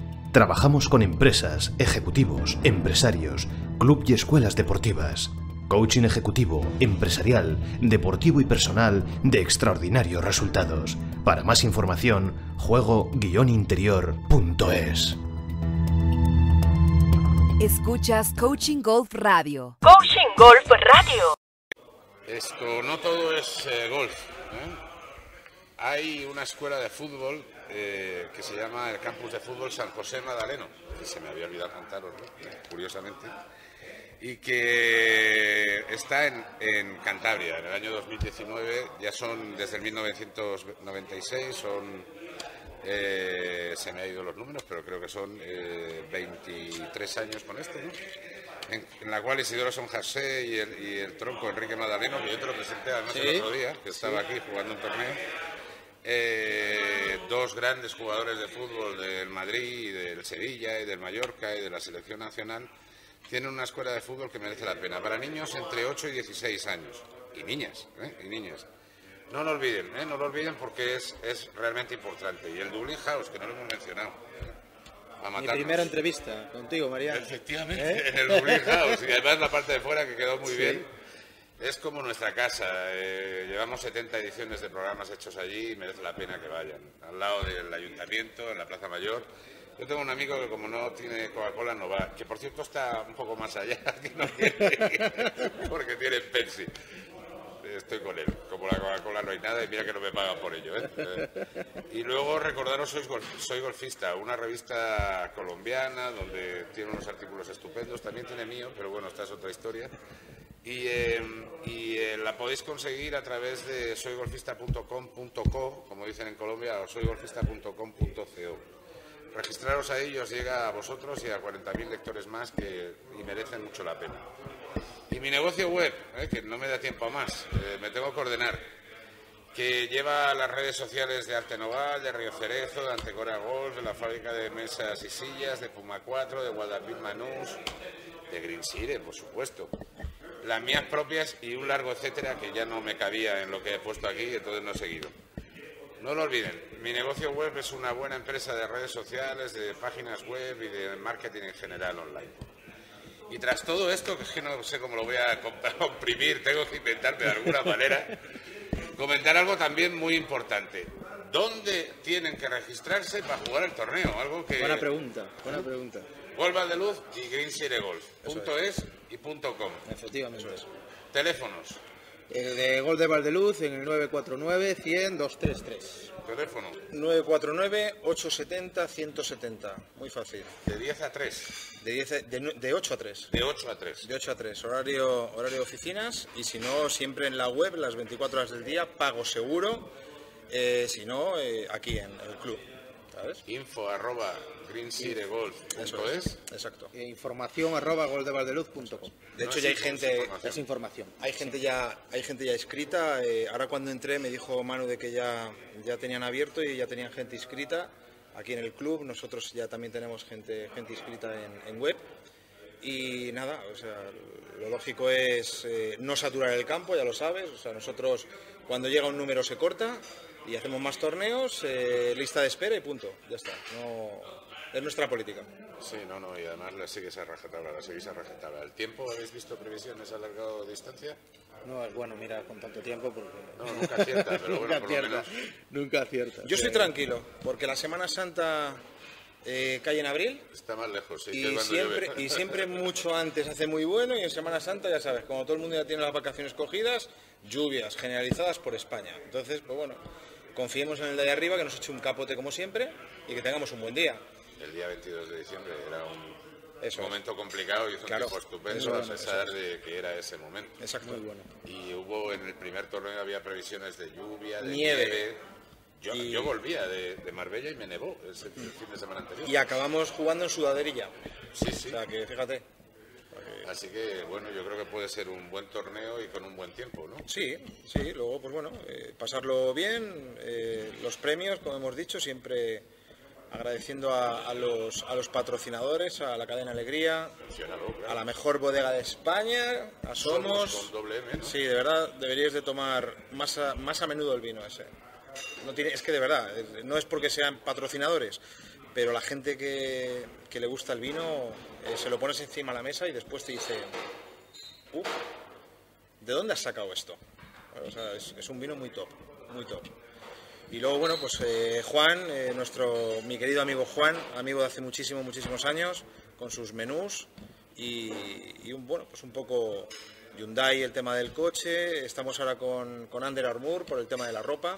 Trabajamos con empresas, ejecutivos, empresarios, club y escuelas deportivas. Coaching ejecutivo, empresarial, deportivo y personal de extraordinarios resultados. Para más información, juego-interior.es. Escuchas Coaching Golf Radio. Coaching Golf Radio. Esto no todo es eh, golf. ¿eh? Hay una escuela de fútbol eh, que se llama el Campus de Fútbol San José Madaleno, que se me había olvidado cantaros, curiosamente, y que está en, en Cantabria. En el año 2019 ya son, desde el 1996, son eh, se me han ido los números, pero creo que son eh, 23 años con esto, ¿no? En, en la cual Isidoro Son José y el, y el tronco Enrique Madaleno, que yo te lo presenté además el otro día, que estaba sí. aquí jugando un torneo. Eh, dos grandes jugadores de fútbol del Madrid, y del Sevilla y del Mallorca y de la selección nacional tienen una escuela de fútbol que merece la pena para niños entre 8 y 16 años y niñas, ¿eh? y niñas. No lo olviden, ¿eh? no lo olviden porque es, es realmente importante. Y el Dublin House, que no lo hemos mencionado. ¿eh? A Mi primera entrevista contigo, María. Efectivamente, en el Dublin House. Y además la parte de fuera que quedó muy Sí. bien. Es como nuestra casa. eh, llevamos 70 ediciones de programas hechos allí y merece la pena que vayan. Al lado del ayuntamiento, en la Plaza Mayor. Yo tengo un amigo que como no tiene Coca-Cola no va, que por cierto está un poco más allá, que no porque tiene Pepsi. Estoy con él. Como la Coca-Cola no hay nada y mira que no me pagan por ello. ¿eh? Eh, Y luego recordaros Soy Golfista, una revista colombiana donde tiene unos artículos estupendos. También tiene mío, pero bueno, esta es otra historia. Y, y, eh, la podéis conseguir a través de soygolfista.com.co, como dicen en Colombia, o soygolfista.com.co. Registraros ahí y os llega a vosotros y a 40.000 lectores más que, merecen mucho la pena. Y mi negocio web, eh, que no me da tiempo a más, eh, me tengo que ordenar, que lleva las redes sociales de Arte Noval, de Río Cerezo, de Antecora Golf, de la fábrica de mesas y sillas, de Puma 4, de Guadalpín Manús, de Green Sire, por supuesto. Las mías propias y un largo etcétera que ya no me cabía en lo que he puesto aquí, entonces no he seguido. No lo olviden, mi negocio web es una buena empresa de redes sociales, de páginas web y de marketing en general online. Y tras todo esto, que es que no sé cómo lo voy a comp- comprimir, tengo que inventarme de alguna manera, comentar algo también muy importante. ¿Dónde tienen que registrarse para jugar el torneo? Algo que... Buena pregunta, buena pregunta. Golf Valdeluz y Green City Golf. Punto es y punto com. Efectivamente. Teléfonos. El de Gol de Valdeluz en el 949 100 233. Teléfono. 949-870-170. Muy fácil. De 10 a 3. De, 10 a- de, de 8 a 3. De 8 a 3. De 8 a 3. Horario, horario de oficinas. Y si no, siempre en la web, las 24 horas del día, pago seguro. Eh, si no, eh, aquí en el club. ¿Sabes? Info arroba greenciregolf.es. Exacto. E información arroba goldevaldeluz.com. De hecho, ya hay gente. Es información. Hay gente ya, hay gente ya inscrita. eh, ahora cuando entré me dijo Manu de que ya, ya tenían abierto y ya tenían gente inscrita aquí en el club. Nosotros ya también tenemos gente, gente inscrita en, en web. Y nada, o sea, lo lógico es eh, no saturar el campo, ya lo sabes. O sea, nosotros cuando llega un número se corta y hacemos más torneos, eh, lista de espera y punto. Ya está. No, es nuestra política. Sí, no, no, y además la sigues a rajatabla, la seguís a rajatabla. ¿El tiempo habéis visto previsiones a larga distancia? No es bueno mirar con tanto tiempo porque... No, nunca acierta, pero bueno, nunca por lo acierta. menos. Nunca acierta. Yo estoy tranquilo, porque la Semana Santa eh, cae en abril. Está más lejos, sí, Y siempre, llueve. y siempre mucho antes hace muy bueno y en Semana Santa ya sabes, como todo el mundo ya tiene las vacaciones cogidas, lluvias generalizadas por España. Entonces, pues bueno, confiemos en el de arriba que nos eche un capote como siempre y que tengamos un buen día. El día 22 de diciembre era un Eso es. momento complicado y hizo Claro, un tiempo estupendo eso a es, pesar de que era ese momento. Exacto. Muy bueno. Y hubo en el primer torneo había previsiones de lluvia, de Nieve. nieve. Yo, Y- yo volvía de, de Marbella y me nevó ese fin de semana anterior. Y acabamos jugando en sudaderilla. Sí, sí. O sea que fíjate. Así que, bueno, yo creo que puede ser un buen torneo y con un buen tiempo, ¿no? Sí, sí, luego pues bueno, eh, pasarlo bien, eh, los premios, como hemos dicho, siempre agradeciendo a, a los, a los patrocinadores, a la cadena Alegría, a la mejor bodega de España, a Somos. con doble M, ¿no? Sí, de verdad, deberíais de tomar más a, más a menudo el vino ese. No tiene, es que de verdad, eh, no es porque sean patrocinadores, pero la gente que, que le gusta el vino eh, se lo pones encima de la mesa y después te dice, "Uf, ¿de dónde has sacado esto? Es, un vino muy top, muy top. Y luego, bueno, pues eh, Juan, eh, nuestro, mi querido amigo Juan, amigo de hace muchísimos, muchísimos años, con sus menús y, y un, bueno, pues un poco Hyundai, el tema del coche. Estamos ahora con, con Under Armour por el tema de la ropa.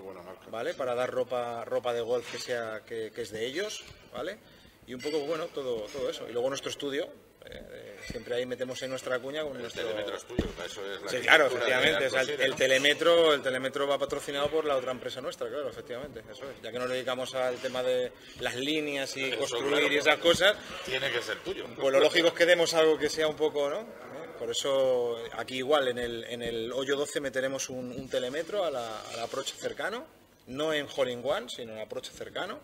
Muy buena marca. ¿Vale? Para dar ropa, ropa de golf que, sea, que, que es de ellos, ¿vale? Y un poco, bueno, todo, todo eso. Y luego nuestro estudio, eh, siempre ahí metemos en nuestra cuña con El nuestro... telemetro es tuyo, para eso es la Sí, claro, escritura de efectivamente. o sea, el, telemetro, el telemetro va patrocinado por la otra empresa nuestra, claro, efectivamente. Eso es. Ya que nos dedicamos al tema de las líneas y Eso, construir claro, y esas cosas, Tiene que ser tuyo. pues lo lógico es que demos algo que sea un poco, ¿no? Por eso aquí igual en el, hoyo 12 meteremos un, telemetro a la, cercano, no en hole in one, sino en approach cercano.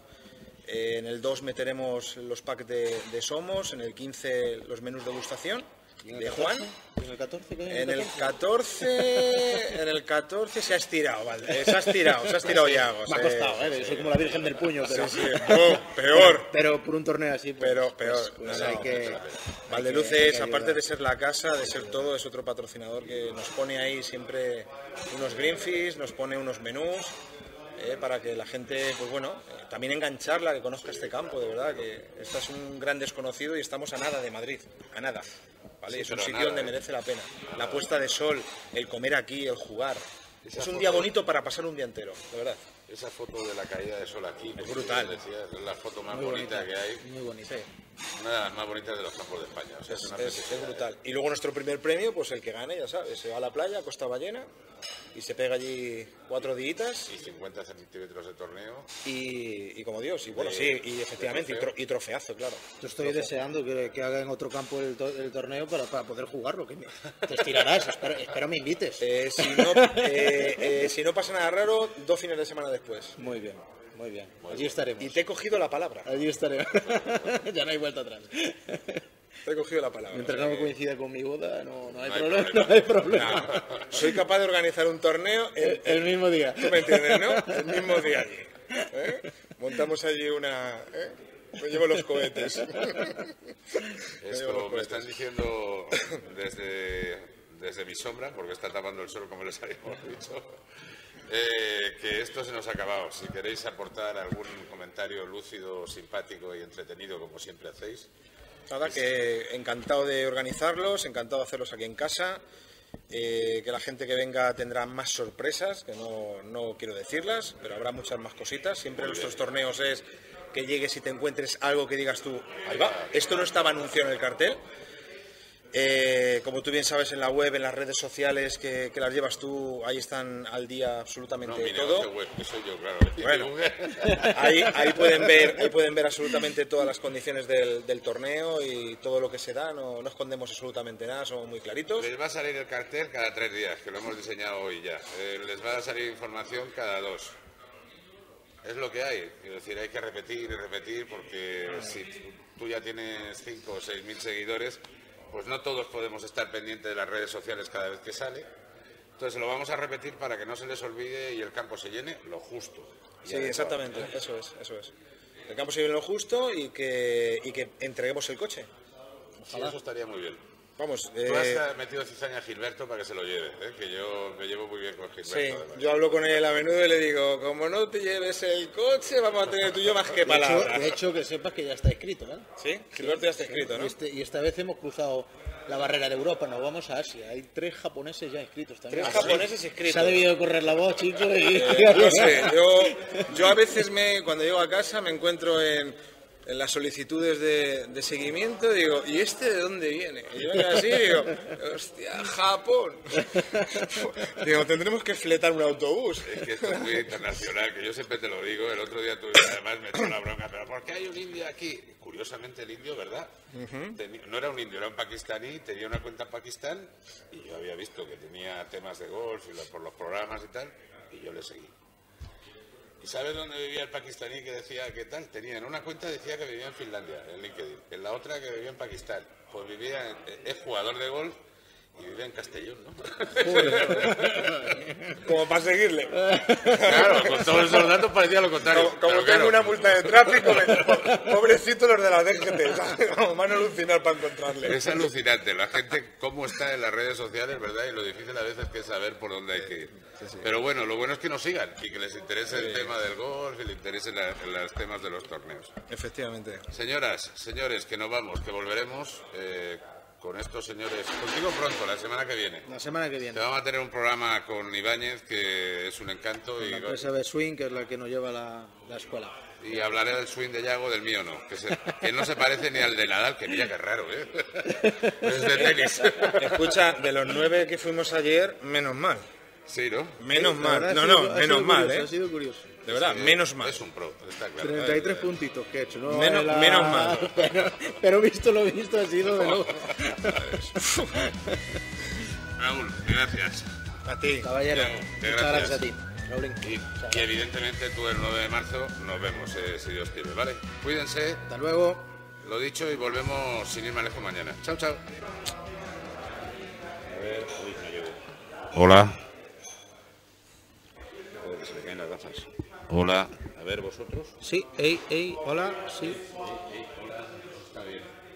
Eh, en el 2 meteremos los packs de, de Somos, en el 15 los menús de degustación de Juan. ¿En el 14? ¿qué hay En el 14, en el 14 se ha estirado, vale, se ha estirado, se ha estirado Yago. Me ha costado, ¿eh? sí. Soy como la Virgen del Puño, pero... Sí, sí, oh, peor. Pero por un torneo así, pues, Pero peor. pues, pues No, no, que... Valdeluces, aparte de ser la casa, de ser todo, es otro patrocinador que nos pone ahí siempre unos green fees, nos pone unos menús. eh, para que la gente, pues bueno, también engancharla, que conozca este campo, de verdad, que este es un gran desconocido y estamos a nada de Madrid, a nada. ¿vale? Sí, es un sitio nada, donde ¿eh? merece la pena. La puesta de sol, el comer aquí, el jugar. Esa es un día bonito para pasar un día entero, de verdad. Esa foto de la caída de sol aquí, como brutal. es la foto más bonita, que hay, Muy bonita. Una de las más bonitas de los campos de España. O sea, es, Es, una es- preciosidad, es brutal. Y luego nuestro primer premio, pues el que gane, ya sabes, se va a la playa, a Costa Ballena, y se pega allí cuatro días Y 50 centímetros de torneo. y, y como Dios, y bueno, De- sí, y efectivamente, y, tro- y trofeazo, claro. Yo estoy Trofeo. deseando que, que haga en otro campo el, to- el torneo para, para poder jugarlo. Que me- te estirarás, espero, espero me invites. Eh, si, no, eh, eh, si no pasa nada raro, dos fines de semana después. Muy bien, muy bien. Allí estaremos. Y te he cogido la palabra. Allí estaremos. ya no hay vuelta atrás. Te he cogido la palabra. Mientras no me que- coincida con mi boda, no, no hay No hay problema. problema. No hay problema. No, soy capaz de organizar un torneo el, El, el mismo día. ¿Tú me entiendes, no? El mismo día allí. ¿eh? Montamos allí una... ¿eh? Me llevo los cohetes. Me Esto me cohetes. están diciendo desde, desde mi sombra, porque está tapando el sol como les habíamos dicho, eh, que esto se nos ha acabado. Si queréis aportar algún comentario lúcido, simpático y entretenido, como siempre hacéis, Nada, que encantado de organizarlos, encantado de hacerlos aquí en casa. eh, que la gente que venga tendrá más sorpresas, que no, no quiero decirlas, pero habrá muchas más cositas. Siempre en nuestros torneos es que llegues y te encuentres algo que digas tú, ahí va, esto no estaba anunciado en el cartel. Eh, como tú bien sabes, en la web, en las redes sociales que, que las llevas tú, ahí están al día no, absolutamente mi todo. negocio web, que soy yo, claro. Bueno, ahí, ahí pueden ver, ahí pueden ver absolutamente todas las condiciones del, del torneo y todo lo que se da. No, no escondemos absolutamente nada, somos muy claritos. Les va a salir el cartel cada tres días, que lo hemos diseñado hoy ya. Eh, les va a salir información cada dos. Es lo que hay. Quiero decir, hay que repetir y repetir porque si tú ya tienes 5 o 6 mil seguidores, pues no todos podemos estar pendientes de las redes sociales cada vez que sale. Entonces lo vamos a repetir para que no se les olvide y el campo se llene lo justo. Y Sí, exactamente, eso es, eso es. El campo se vive lo justo y que, y que entreguemos el coche. Sí, eso estaría muy bien. Vamos, Tú has eh, metido cizaña a Gilberto para que se lo lleve, ¿eh? que yo me llevo muy bien con Gilberto. sí, yo hablo con él a menudo y le digo, como no te lleves el coche, vamos a tener tú y yo más que De hecho, palabras. de hecho, que sepas que ya está escrito, ¿eh? Sí, Gilberto ya está escrito, ¿no? Y, este- y esta vez hemos cruzado la barrera de Europa, nos vamos a Asia. Hay tres japoneses ya inscritos también. Tres japoneses inscritos. Se ha debido correr la voz, chicos. Y... Eh, no sé, yo, yo a veces me, cuando llego a casa me encuentro en, en las solicitudes de, de seguimiento digo, ¿y este de dónde viene? Y yo así digo, hostia, Japón. digo, tendremos que fletar un autobús. Es que esto es muy internacional, que yo siempre te lo digo. El otro día tuve, además me echó la bronca, pero ¿por qué hay un indio aquí? Curiosamente el indio, ¿verdad? No era un indio, era un pakistaní, tenía una cuenta en Pakistán y yo había visto que tenía temas de golf y por los programas y tal, y yo le seguí. ¿Y sabes dónde vivía el pakistaní que decía qué tal? Tenía en una cuenta decía que vivía en Finlandia, en LinkedIn. En la otra que vivía en Pakistán. Pues vivía, en- es jugador de golf y vive en Castellón, ¿no? Como para seguirle. Claro, con todos esos datos parecía lo contrario. Como, tengo claro. una multa de tráfico, me- po- pobrecitos los de la DGT. Como van a alucinar para encontrarle. Es alucinante la gente cómo está en las redes sociales, ¿verdad? Y lo difícil a veces que es saber por dónde hay que ir. Pero bueno, lo bueno es que nos sigan y que les interese el tema del golf y les interesen la- los temas de los torneos. Efectivamente. Señoras, señores, que nos vamos, que volveremos eh, con estos señores. Contigo pronto, la semana que viene. La semana que viene. Te vamos a tener un programa con Ibáñez que es un encanto y, La empresa de Swing, que es la que nos lleva la, la escuela. y hablaré del swing de Yago, del mío no, que, se- que no se parece ni al de Nadal, que mira que raro, ¿eh? Es de tenis. Escucha, de los nueve que fuimos ayer, menos mal. Sí, ¿no? Menos mal. No, no, sido- menos mal, curioso, ¿eh? Ha sido curioso. De verdad, Sí, menos mal. Es un pro, está claro. 33 puntitos que he hecho, ¿no? Menos- La- menos mal. Pero, pero visto lo visto ha sido de lujo. Raúl, gracias. A ti. Caballero, muchas gracias a ti. Y, y evidentemente tú el 9 de marzo nos vemos, eh, si Dios quiere, ¿vale? Cuídense. Hasta luego. Lo dicho y volvemos sin ir más lejos mañana. Chao, chao. Hola. Se me caen las gafas. Hola. A ver, vosotros. Sí, ey, ey, hola, sí.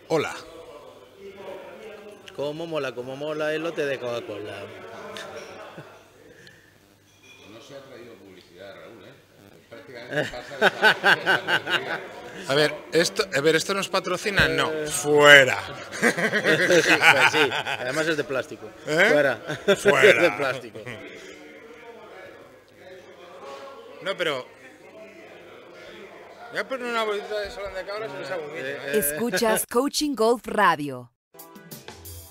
Hola. Como mola, como mola el lote de Coca-Cola. No se ha traído publicidad, Raúl, ¿eh? Prácticamente pasa A ver, esto, a ver, ¿esto nos patrocina? No. Fuera. Sí, pues sí, además es de plástico. ¿Eh? Fuera. Fuera. es de plástico. No, pero. Ya poner una bolita de salón de cabras en esa bonita. ¿eh? Escuchas Coaching Golf Radio.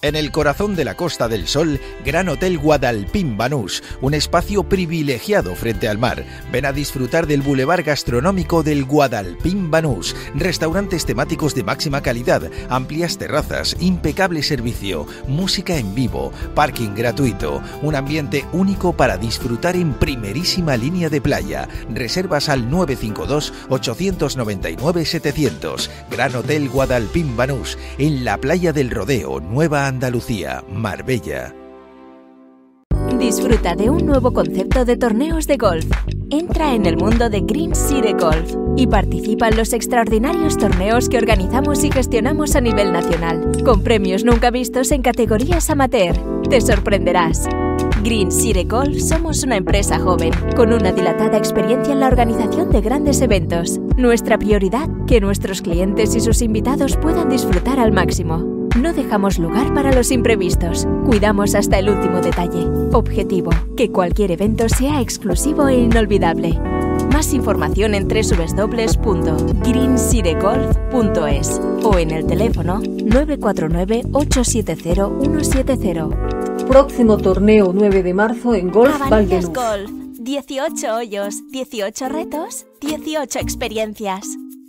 En el corazón de la Costa del Sol, Gran Hotel Guadalpín Banús, un espacio privilegiado frente al mar. Ven a disfrutar del bulevar gastronómico del Guadalpín Banús, restaurantes temáticos de máxima calidad, amplias terrazas, impecable servicio, música en vivo, parking gratuito, un ambiente único para disfrutar en primerísima línea de playa. Reservas al 952 899 700. Gran Hotel Guadalpín Banús, en la playa del Rodeo, Nueva Andalucía, Marbella. Disfruta de un nuevo concepto de torneos de golf. Entra en el mundo de Green City Golf y participa en los extraordinarios torneos que organizamos y gestionamos a nivel nacional, con premios nunca vistos en categorías amateur. Te sorprenderás. Green City Golf somos una empresa joven, con una dilatada experiencia en la organización de grandes eventos. Nuestra prioridad, que nuestros clientes y sus invitados puedan disfrutar al máximo. No dejamos lugar para los imprevistos. Cuidamos hasta el último detalle. Objetivo, que cualquier evento sea exclusivo e inolvidable. Más información en www.greencitygolf.es o en el teléfono 949-870-170. Próximo torneo 9 de marzo en Golf. Golf. 18 hoyos, 18 retos, 18 experiencias.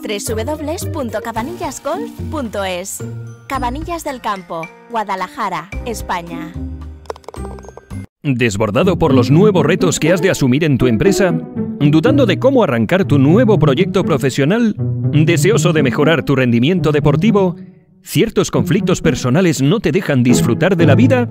www.cabanillasgolf.es Cabanillas del Campo, Guadalajara, España. ¿Desbordado por los nuevos retos que has de asumir en tu empresa? ¿Dudando de cómo arrancar tu nuevo proyecto profesional? ¿Deseoso de mejorar tu rendimiento deportivo? ¿Ciertos conflictos personales no te dejan disfrutar de la vida?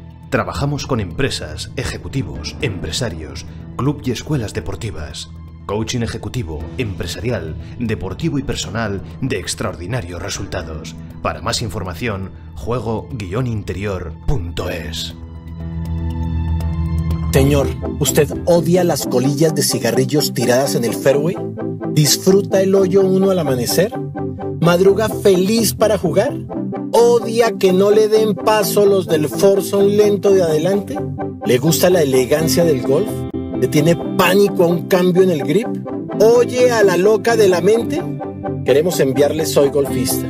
Trabajamos con empresas, ejecutivos, empresarios, club y escuelas deportivas. Coaching ejecutivo, empresarial, deportivo y personal de extraordinarios resultados. Para más información, juego-interior.es. Señor, ¿usted odia las colillas de cigarrillos tiradas en el fairway? ¿Disfruta el hoyo uno al amanecer? ¿Madruga feliz para jugar? ¿Odia que no le den paso los del un lento de adelante? ¿Le gusta la elegancia del golf? ¿Le tiene pánico a un cambio en el grip? ¿Oye a la loca de la mente? Queremos enviarle Soy Golfista,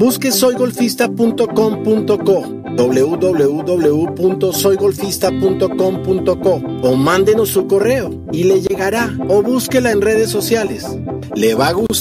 Busque soygolfista.com.co www.soygolfista.com.co o mándenos su correo y le llegará o búsquela en redes sociales. Le va a gustar.